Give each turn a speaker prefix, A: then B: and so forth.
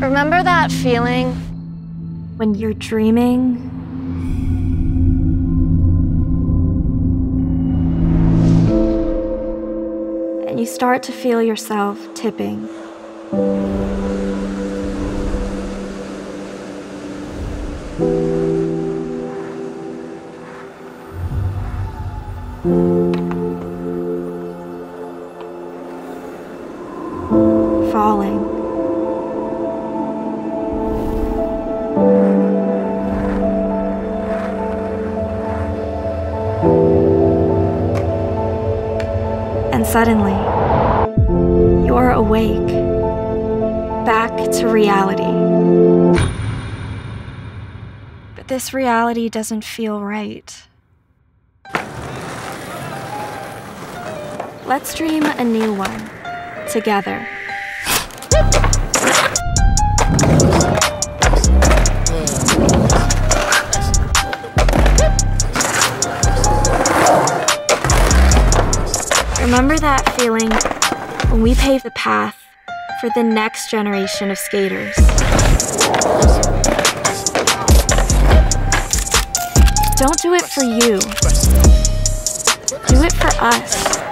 A: Remember that feeling when you're dreaming? And you start to feel yourself tipping. Falling. And suddenly, you're awake, back to reality. But this reality doesn't feel right. Let's dream a new one together. Remember that feeling when we paved the path for the next generation of skaters? Don't do it for you. Do it for us.